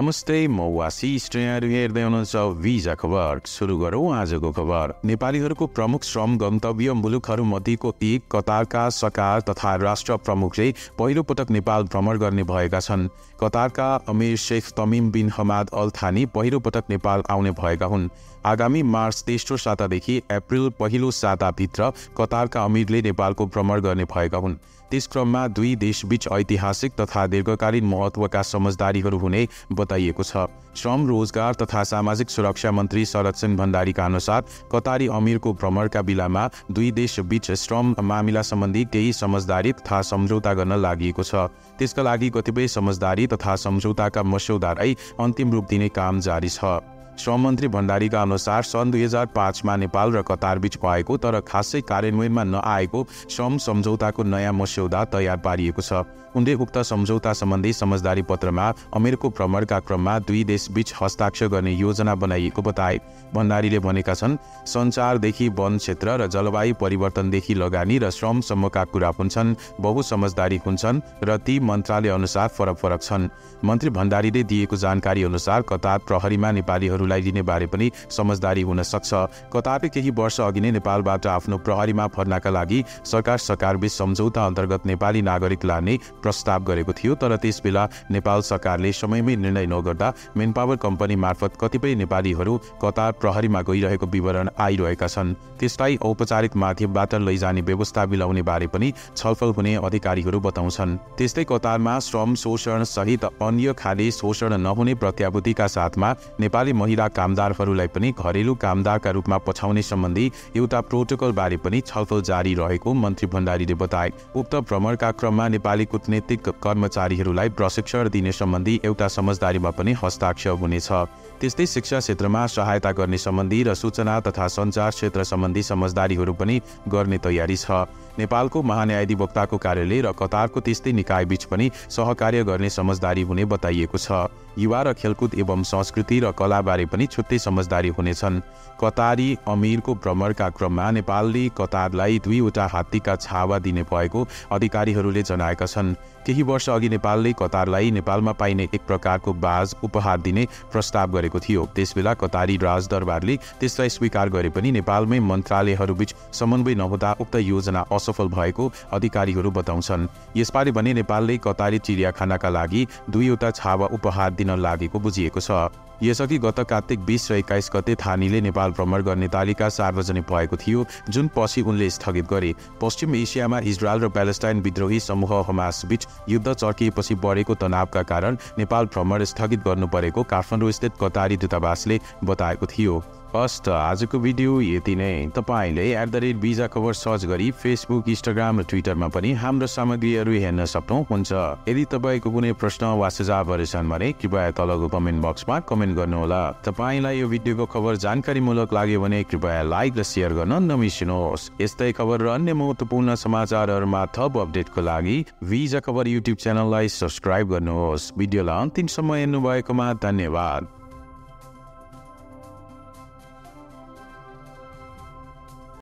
नमस्ते म वासिस यहाँहरू हेर्दै हुनुहुन्छ भिजा खबर। सुरु गरौँ आजको खबर। नेपालीहरूको प्रमुख श्रम गन्तव्य मुलुकहरू मध्येको एक कतारका सरकार तथा राष्ट्र प्रमुखले पहिलो पटक नेपाल भ्रमण गर्ने भएका छन्। कतारका अमिर Sheikh Tamim bin Hamad Al Thani पहिलो पटक नेपाल आउने भएका हुन्। आगामी मार्च तेस्रो सातादेखि अप्रिल पहिलो साताभित्र कतारका अमिरले नेपालको भ्रमण गर्ने भएका हुन्। त्यस क्रममा दुई देशबीच ऐतिहासिक तथा दीर्घकालीन महत्वका समझदारीहरू हुने बताइएको छ। श्रम रोजगार तथा सामाजिक सुरक्षा मन्त्री शरद सिंह भण्डारीका अनुसार कतारी अमिरको भ्रमणका बेलामा दुई देशबीच श्रम मामिला सम्बन्धी केही समझदारी तथा सम्झौता गर्न लागि छ। त्यसका लागि कतिपय समझदारी तथा सम्झौताका मस्यौदालाई अन्तिम रूप दिने काम जारी छ। श्रम मन्त्री भण्डारीका अनुसार सन् दुई हजार पाँचमा नेपाल र कतारबीच भएको तर खासै कार्यान्वयनमा नआएको श्रम सम्झौताको नयाँ मस्यौदा तयार पारिएको छ। उनले उक्त सम्झौता सम्बन्धी समझदारी पत्रमा अमेरिको भ्रमणका क्रममा दुई देशबीच हस्ताक्षर गर्ने योजना बनाइएको बताए। भण्डारीले भनेका छन् सञ्चारदेखि वन क्षेत्र र जलवायु परिवर्तनदेखि लगानी र श्रमसम्मका कुरा हुन्छन् बहु समझदारी हुन्छन् र ती मन्त्रालय अनुसार फरक फरक छन्। मन्त्री भण्डारीले दिएको जानकारी अनुसार कतार प्रहरीमा नेपालीहरूलाई लिने बारे पनि समझदारी हुन सक्छ। कतारले केही वर्ष अघि नै नेपालबाट आफ्नो प्रहरीमा भर्नाका लागि सरकार सरकारबीच सम्झौता अन्तर्गत नेपाली नागरिक लाने प्रस्ताव गरेको थियो तर त्यसबेला नेपाल सरकारले समयमै निर्णय नगर्दा मेन पावर कम्पनी मार्फत कतिपय नेपालीहरू कतार प्रहरीमा गइरहेको विवरण आइरहेका छन्। त्यसलाई औपचारिक माध्यमबाट लैजाने व्यवस्था मिलाउने बारे पनि छलफल हुने अधिकारीहरू बताउँछन्। त्यस्तै कतारमा श्रम शोषण सहित अन्य खाले शोषण नहुने प्रत्याभूतिका साथमा नेपाली महिला कामदारहरूलाई पनि घरेलु कामदारका रूपमा पछाउने सम्बन्धी एउटा प्रोटोकल बारे पनि छलफल जारी रहेको मन्त्री भण्डारीले बताए। उक्त भ्रमणका क्रममा नेपाली कुटनीतिक कर्मचारीहरूलाई प्रशिक्षण दिने सम्बन्धी एउटा समझदारीमा पनि हस्ताक्षर हुनेछ। त्यस्तै शिक्षा क्षेत्रमा सहायता गर्ने सम्बन्धी र सूचना तथा सञ्चार क्षेत्र सम्बन्धी समझदारीहरू पनि गर्ने तयारी छ। नेपालको महान्यायाधिवक्ताको कार्यालय र कतारको त्यस्तै निकायबीच पनि सहकार्य गर्ने समझदारी हुने बताइएको छ। युवा र खेलकुद एवं संस्कृति र कलाबारे पनि छुट्टै समझदारी हुनेछन्। कतारी अमिरको भ्रमणका क्रममा नेपालले कतारलाई दुईवटा हात्तीका छावा दिने भएको अधिकारीहरूले जनाएका छन्। केही वर्ष अघि नेपालले कतारलाई नेपालमा पाइने एक प्रकारको बाज उपहार दिने प्रस्ताव गरेको थियो। त्यसबेला कतारी राजदरबारले त्यसलाई स्वीकार गरे पनि नेपालमै मन्त्रालयहरूबीच समन्वय नहुँदा उक्त योजना असफल भएको अधिकारीहरू बताउँछन्। यसपालि भने नेपालले कतारी चिडियाखानाका लागि दुईवटा छावा उपहार दिन लागेको बुझिएको छ। यसअघि गत कार्तिक बिस र एक्काइस गते थानीले नेपाल भ्रमण गर्ने तालिका सार्वजनिक भएको थियो जुन पछि उनले स्थगित गरे। पश्चिम एसियामा इजरायल र प्यालेस्टाइन विद्रोही समूह हमासबीच युद्ध चर्किएपछि बढेको तनावका कारण नेपाल भ्रमण स्थगित गर्नु परेको काठमाडौँ स्थित कतारी दूतावासले बताएको थियो। हस् त आजको भिडियो यति नै। तपाईँले एट द रेट भिजा खबर सर्च गरी फेसबुक इन्स्टाग्राम र ट्विटरमा पनि हाम्रो सामग्रीहरू हेर्न सक्नुहुन्छ। यदि तपाईँको कुनै प्रश्न वा सुझावहरू छन् भने कृपया तलको कमेन्ट बक्समा कमेन्ट गर्नुहोला। तपाईँलाई यो भिडियोको खबर जानकारीमूलक लाग्यो भने कृपया लाइक र सेयर गर्न नमिसिनुहोस्। यस्तै खबर र अन्य महत्त्वपूर्ण समाचारहरूमा थप अपडेटको लागि भिजा खबर युट्युब च्यानललाई सब्सक्राइब गर्नुहोस्। भिडियोलाई अन्तिमसम्म हेर्नुभएकोमा धन्यवाद।